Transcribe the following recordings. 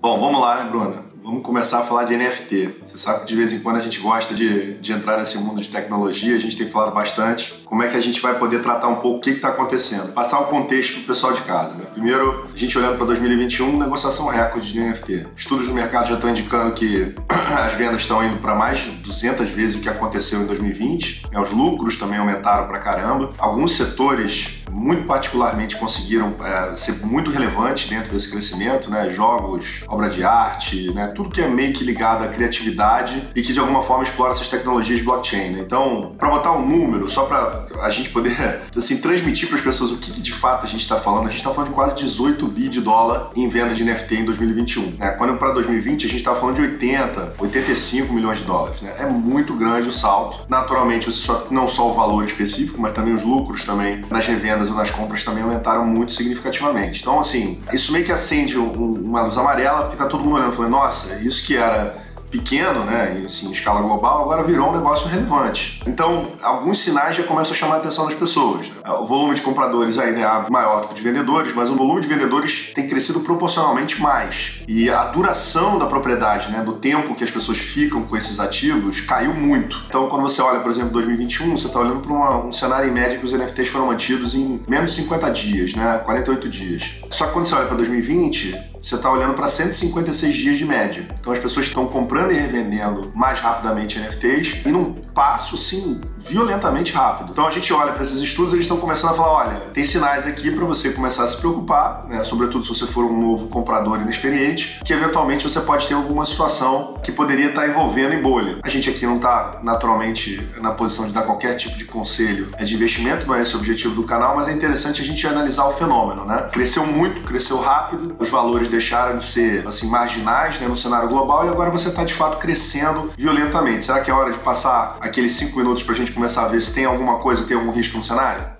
Bom, vamos lá, né, Bruna? Vamos começar a falar de NFT. Você sabe que de vez em quando a gente gosta de, de entrar nesse mundo de tecnologia, a gente tem falado bastante. Como é que a gente vai poder tratar um pouco o que está acontecendo? Passar o contexto para o pessoal de casa. Né? Primeiro, a gente olhando para 2021, negociação recorde de NFT. Estudos no mercado já estão indicando que as vendas estão indo para mais de 200 vezes o que aconteceu em 2020. Né? Os lucros também aumentaram para caramba. Alguns setores muito particularmente conseguiram é, ser muito relevantes dentro desse crescimento, né? Jogos, obra de arte, né? Tudo que é meio que ligado à criatividade e que de alguma forma explora essas tecnologias blockchain. Né? Então, para botar um número, só para a gente poder assim transmitir para as pessoas o que, que, de fato a gente está falando, a gente está falando de quase 18 bi de dólar em venda de NFT em 2021. Né? Quando para 2020 a gente estava falando de 80, 85 milhões de dólares. Né? É muito grande o salto. Naturalmente, você só não só o valor específico, mas também os lucros também nas revendas vendas ou nas compras também aumentaram muito significativamente. Então, assim, isso meio que acende uma luz amarela, porque tá todo mundo olhando falando, nossa, isso que era pequeno, né, assim, em escala global, agora virou um negócio relevante. Então, alguns sinais já começam a chamar a atenção das pessoas. Né? O volume de compradores ainda é maior do que o de vendedores, mas o volume de vendedores tem crescido proporcionalmente mais. E a duração da propriedade, né, do tempo que as pessoas ficam com esses ativos, caiu muito. Então, quando você olha, por exemplo, 2021, você está olhando para um cenário em média que os NFTs foram mantidos em menos de 50 dias, né, 48 dias. Só que quando você olha para 2020, você está olhando para 156 dias de média. Então as pessoas estão comprando e revendendo mais rapidamente NFTs e num passo, sim, violentamente rápido. Então a gente olha para esses estudos, eles estão começando a falar, olha, tem sinais aqui para você começar a se preocupar, né? sobretudo se você for um novo comprador inexperiente, que eventualmente você pode ter alguma situação que poderia estar tá envolvendo em bolha. A gente aqui não está naturalmente na posição de dar qualquer tipo de conselho é de investimento, não é esse o objetivo do canal, mas é interessante a gente analisar o fenômeno, né? Cresceu muito, cresceu rápido, os valores deixaram de ser assim marginais né, no cenário global e agora você está de fato crescendo violentamente. Será que é hora de passar aqueles cinco minutos para a gente começar a ver se tem alguma coisa, tem algum risco no cenário?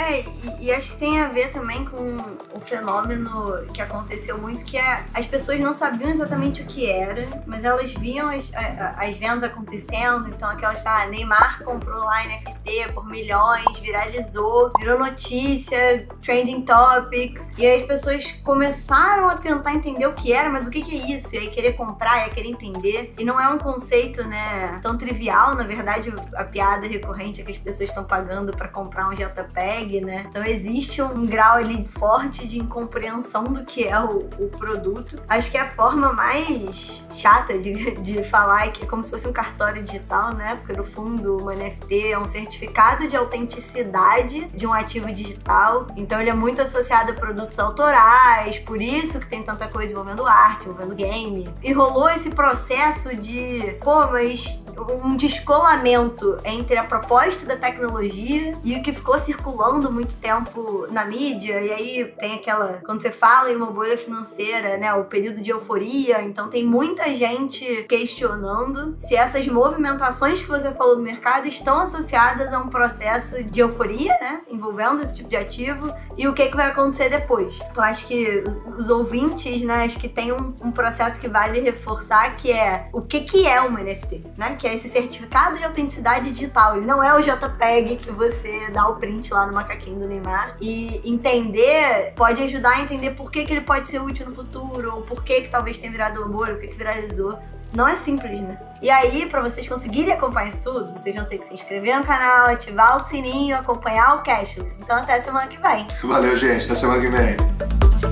É, e, e, acho que tem a ver também com o fenômeno que aconteceu muito, que é as pessoas não sabiam exatamente o que era, mas elas viam as, as vendas acontecendo, então aquelas, ah, Neymar comprou lá NFT por milhões, viralizou, virou notícia, trending topics, e aí as pessoas começaram a tentar entender o que era, mas o que, que é isso? E aí querer comprar, e aí querer entender, e não é um conceito, né, tão trivial, na verdade, a piada recorrente é que as pessoas estão pagando para comprar um JPEG, né? Então existe um grau ali forte de incompreensão do que é o, o produto. Acho que a forma mais chata de, de falar é que é como se fosse um cartório digital, né? Porque no fundo uma NFT é um certificado de autenticidade de um ativo digital. Então ele é muito associado a produtos autorais, por isso que tem tanta coisa envolvendo arte, envolvendo game. E rolou esse processo de, pô, mas um descolamento entre a proposta da tecnologia e o que ficou circulando muito tempo na mídia. E aí tem aquela. Quando você fala em uma bolha financeira, né? O período de euforia. Então tem muita gente questionando se essas movimentações que você falou do mercado estão associadas a um processo de euforia, né? Envolvendo esse tipo de ativo e o que, que vai acontecer depois. Então acho que os ouvintes, né? Acho que tem um, um processo que vale reforçar que é o que, que é uma NFT, né? Que é esse certificado de autenticidade digital. Ele não é o JPEG que você dá o print lá no macaquinho do Neymar. E entender pode ajudar a entender por que, que ele pode ser útil no futuro, ou por que, que talvez tenha virado uma bolha, o que, que viralizou. Não é simples, né? E aí, para vocês conseguirem acompanhar isso tudo, vocês vão ter que se inscrever no canal, ativar o sininho, acompanhar o Cashless. Então até semana que vem. Valeu, gente. Até semana que vem.